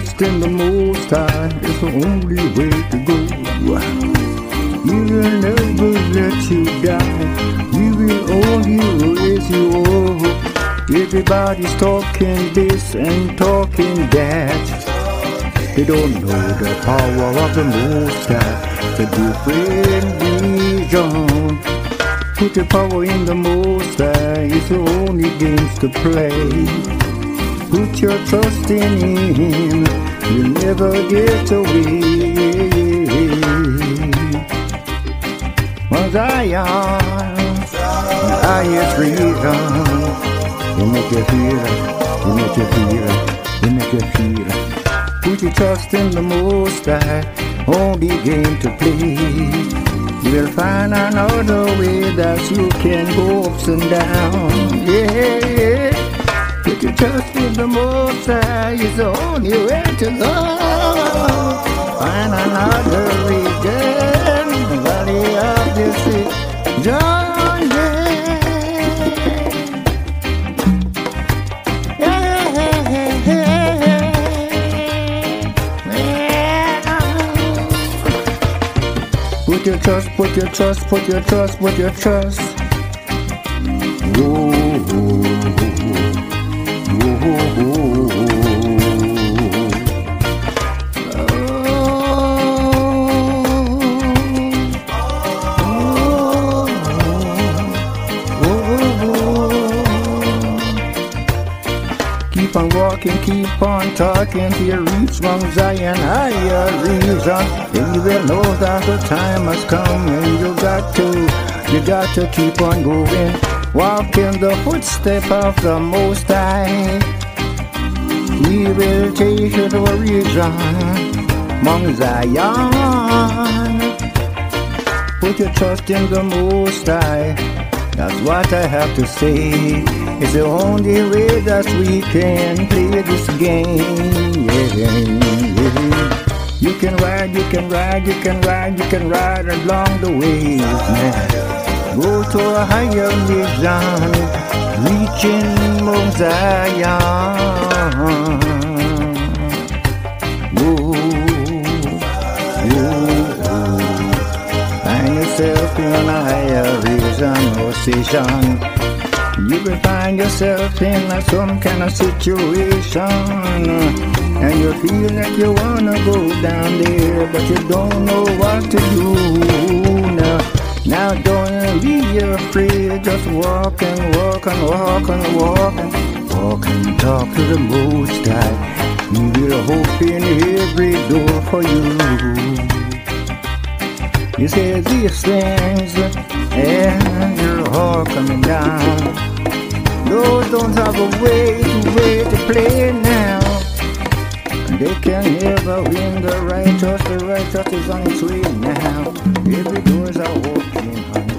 trust in the Most High is the only way to go. He will never let you die. He will only raise you up. Everybody's talking this and talking that. They don't know the power of the Most High. The different vision. Put your power in the Most High. It's the only games to play. Put your trust in Him, you'll never get away. Well, Zion, the highest reason. You make you feel you make you feel you make you feel. Put your trust in the Most High, only game to play. You'll find another way that you can go ups and down. Yeah, yeah. In the High, it's the only way to go. Find another region, the valley of the sea. John, Put your trust, put your trust, put your trust, put your trust. Keep on walking, keep on talking till you reach Mount Zion higher reason. Will know that the time has come and you got to, you got to keep on going. Walk in the footstep of the Most High. He will take you to a region, Mount Zion. Put your trust in the Most High. That's what I have to say. It's the only way that we can play this game. Yeah, You can ride, you can ride, you can ride, you can ride along the now. Go to a higher vision, reaching Mount Zion. Yourself in a higher. You will find yourself in some kind of situation. And you feel like you wanna go down there But you don't know what to do. Now Now don't be afraid Just walk and walk and walk and walk and walk and talk to the Most High. Will open every door for you you say these things and your heart coming down. Those don't have a way to way to play now. They can never win the righteous, the righteous is on its way now. Every door's are open.